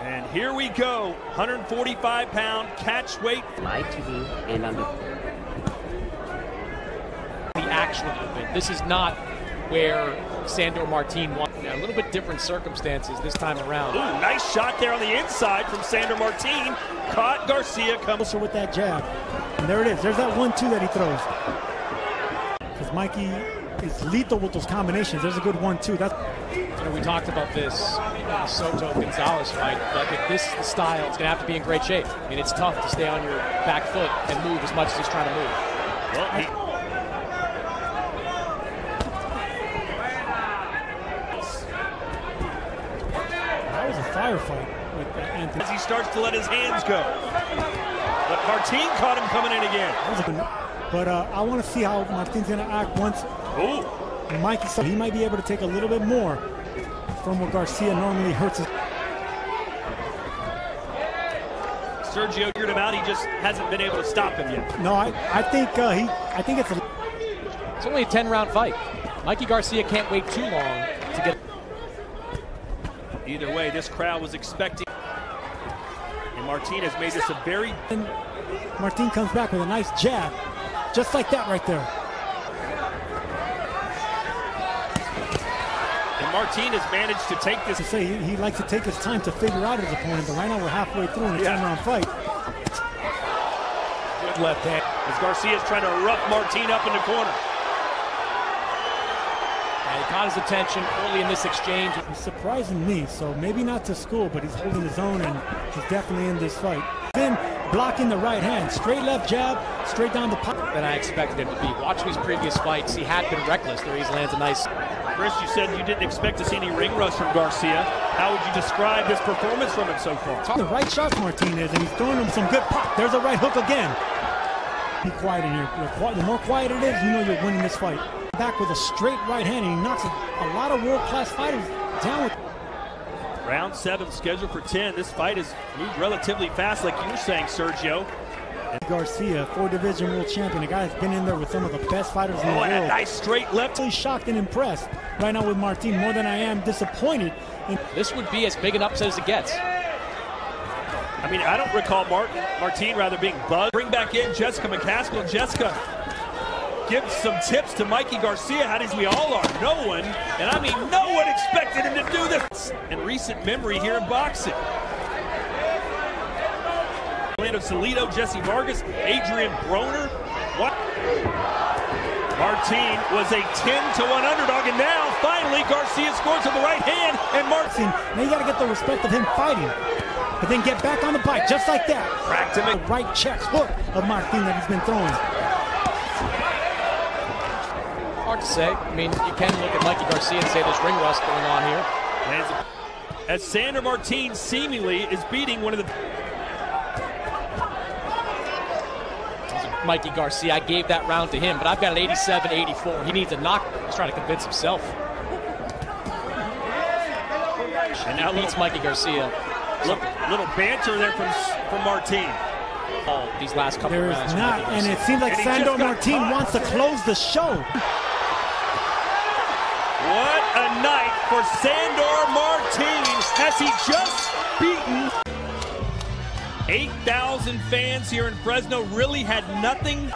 And here we go. 145 pound catch weight. Live TV and on the the actual movement. This is not where Sandor Martin won. A little bit different circumstances this time around. Ooh, nice shot there on the inside from Sandor Martin. Caught Garcia comes. closer with that jab. And there it is. There's that one-two that he throws. Because Mikey is lethal with those combinations. There's a good one, too. That's You know, we talked about this in the Soto Gonzalez fight. Like if this is the style, it's gonna have to be in great shape. I mean, it's tough to stay on your back foot and move as much as he's trying to move. Well, he- that was a firefight with uh, Anthony. as he starts to let his hands go. But Martin caught him coming in again. That was a good- But uh, I want to see how Martin's going to act once Ooh, Mikey. So he might be able to take a little bit more from what Garcia normally hurts. His, Sergio figured him out. He just hasn't been able to stop him yet. no, I, I think uh, he. I think it's a. It's only a 10 round fight. Mikey Garcia can't wait too long to get. Either way, this crowd was expecting. And Martinez made this a very And Martin comes back with a nice jab, just like that right there. and Martinez managed to take this To say he, he likes to take his time to figure out his opponent, but right now we're halfway through in a Yeah. 10-round fight. Good left hand. as Garcia's trying to rough Martin up in the corner. And he caught his attention early in this exchange. He's surprising me, so maybe not to school, but he's holding his own and he's definitely in this fight. Then blocking the right hand, straight left jab, straight down the pipe. Than I expected him to be. Watching his previous fights, he had been reckless. There, he's lands a nice Chris, you said you didn't expect to see any ring rust from Garcia. How would you describe his performance from him so far? The right shot, Martinez, and he's throwing him some good pop. There's a right hook again. Be quiet in here. The qui- The more quiet it is, you know you're winning this fight. Back with a straight right hand, and he knocks a, a lot of world-class fighters down with Round seven scheduled for 10. This fight has moved relatively fast, like you were saying, Sergio. Garcia, four-division world champion, a guy that's been in there with some of the best fighters in the Oh, and a world. nice straight left. Really shocked and impressed right now with Martin more than I am disappointed. In, This would be as big an upset as it gets. I mean, I don't recall Martin, Martin rather being bugged. Bring back in Jessica McCaskill. Jessica gives some tips to Mikey Garcia, how as we all are. No one, and I mean no one expected him to do this. In recent memory here in boxing. Orlando Salido, Jesse Vargas, Adrian Broner. What? Martin was a 10 to 1 underdog, and now finally Garcia scores with the right hand, and Martin now you got to get the respect of him fighting, but then get back on the bike just like that. cracked him. The right check hook of Martin that he's been throwing. Hard to say. I mean, you can look at Mikey Garcia and say there's ring rust going on here. Lands. As Sandor Martin seemingly is beating one of the. Mikey Garcia, I gave that round to him, but I've got an 87 84. He needs a knock. He's trying to convince himself. And now He beats Mikey Garcia. little, little banter there from from Martin. All these last couple There rounds. is for not, and it seems like And he Sandor Martin caught. wants to close the show. What a night for Sandor Martin has he just beaten 8,000 fans here in Fresno really had nothing.